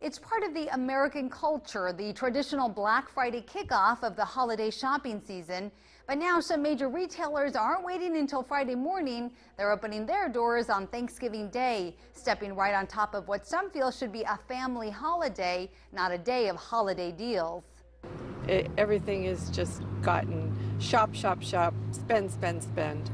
It's part of the American culture, the traditional Black Friday kickoff of the holiday shopping season. But now some major retailers aren't waiting until Friday morning. They're opening their doors on Thanksgiving Day, stepping right on top of what some feel should be a family holiday, not a day of holiday deals. It, everything has just gotten shop, shop, shop, spend, spend, spend.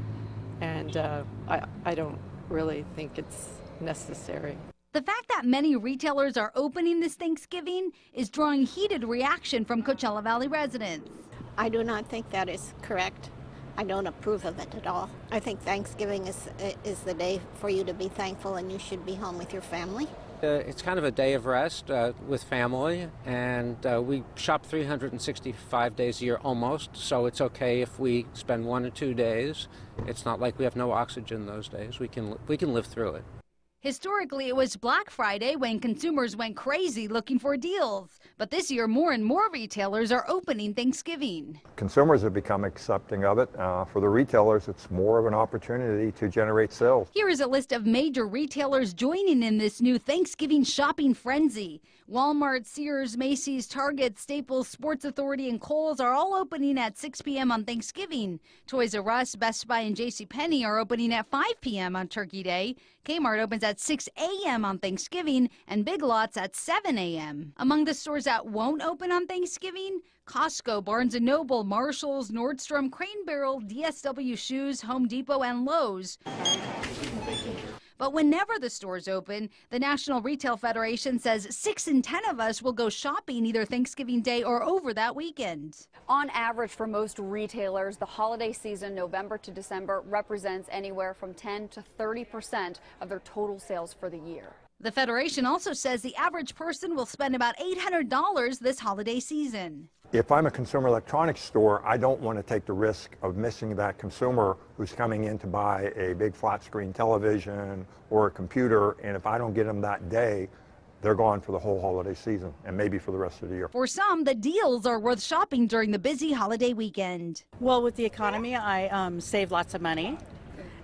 And uh, I, I don't really think it's necessary. The fact that many retailers are opening this Thanksgiving is drawing heated reaction from Coachella Valley residents. I do not think that is correct. I don't approve of it at all. I think Thanksgiving is is the day for you to be thankful and you should be home with your family. Uh, it's kind of a day of rest uh, with family, and uh, we shop 365 days a year almost, so it's okay if we spend one or two days. It's not like we have no oxygen those days. We can we can live through it. Historically, it was Black Friday when consumers went crazy looking for deals. But this year, more and more retailers are opening Thanksgiving. Consumers have become accepting of it. Uh, for the retailers, it's more of an opportunity to generate sales. Here is a list of major retailers joining in this new Thanksgiving shopping frenzy. Walmart, Sears, Macy's, Target, Staples, Sports Authority, and Kohl's are all opening at 6 p.m. on Thanksgiving. Toys R Us, Best Buy, and JCPenney are opening at 5 p.m. on Turkey Day. Kmart opens at 6 a.m. on Thanksgiving, and Big Lots at 7 a.m. Among the stores that won't open on Thanksgiving, Costco, Barnes & Noble, Marshalls, Nordstrom, Crate & Barrel, DSW Shoes, Home Depot, and Lowe's. But whenever the stores open, the National Retail Federation says six in 10 of us will go shopping either Thanksgiving Day or over that weekend. On average, for most retailers, the holiday season, November to December, represents anywhere from 10 to 30 percent of their total sales for the year. The Federation also says the average person will spend about $800 this holiday season. If I'm a consumer electronics store, I don't want to take the risk of missing that consumer who's coming in to buy a big flat screen television or a computer, and if I don't get them that day, they're gone for the whole holiday season and maybe for the rest of the year. For some, the deals are worth shopping during the busy holiday weekend. Well, with the economy, I um, save lots of money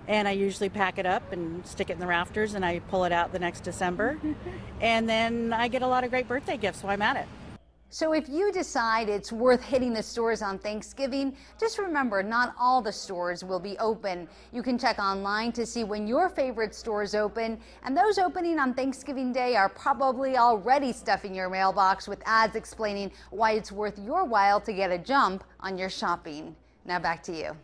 and I usually pack it up and stick it in the rafters and I pull it out the next December. and then I get a lot of great birthday gifts, so I'm at it. So if you decide it's worth hitting the stores on Thanksgiving, just remember not all the stores will be open. You can check online to see when your favorite stores open, and those opening on Thanksgiving Day are probably already stuffing your mailbox with ads explaining why it's worth your while to get a jump on your shopping. Now back to you.